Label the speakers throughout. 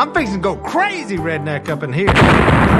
Speaker 1: I'm fixing to go crazy redneck up in here.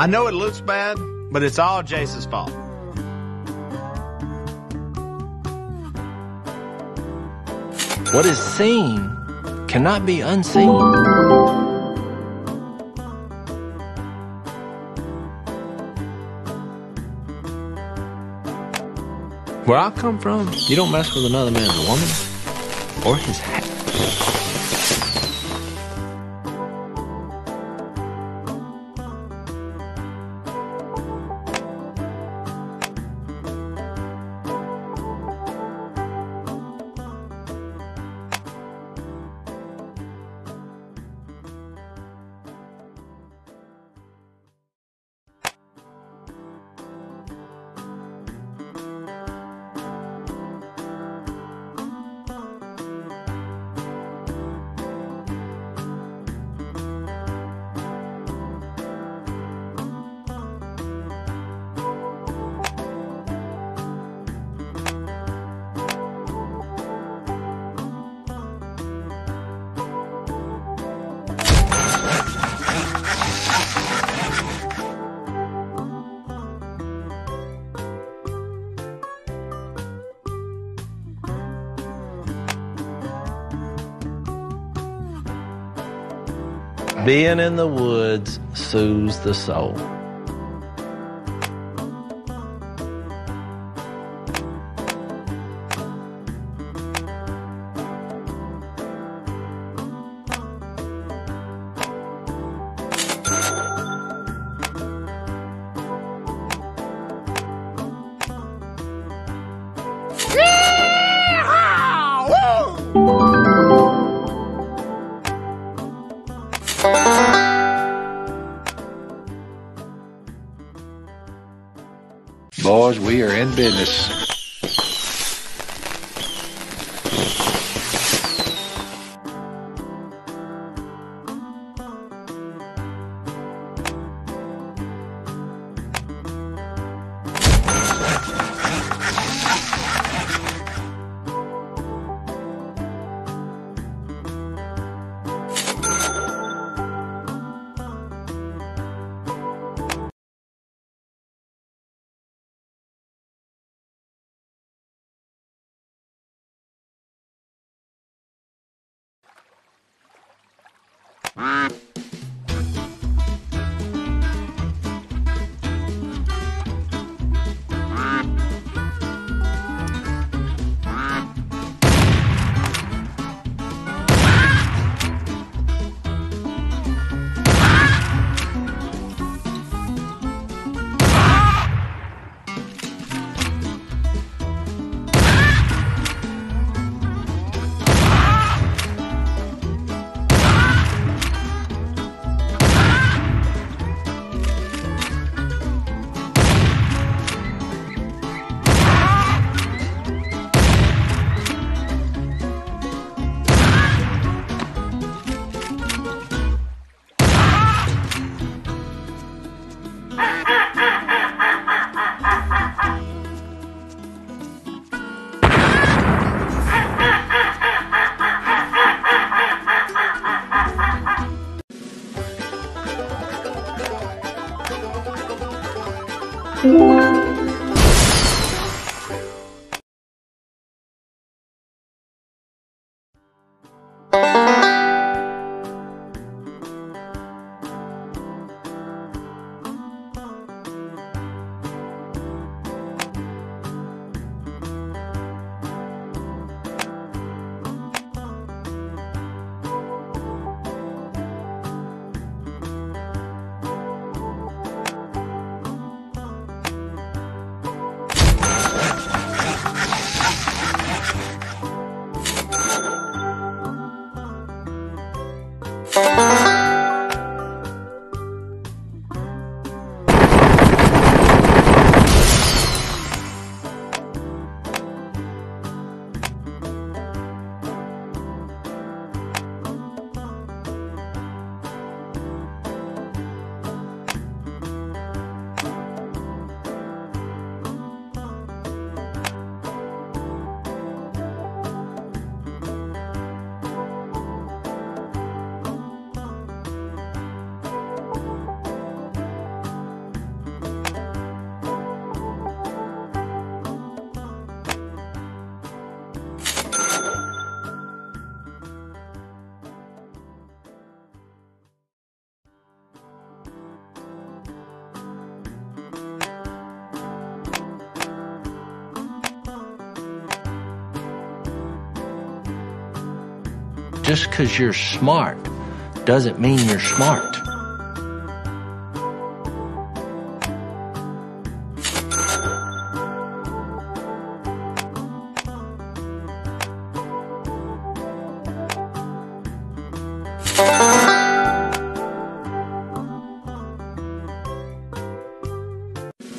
Speaker 1: I know it looks bad, but it's all Jase's fault.
Speaker 2: What is seen cannot be unseen. Where I come from, you don't mess with another man's woman or his hat. Being in the woods soothes the soul.
Speaker 3: Boys, we are in business. Ah. 嗯.
Speaker 2: Just because you're smart doesn't mean you're smart.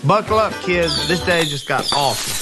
Speaker 1: Buckle up, kids. This day just got awesome.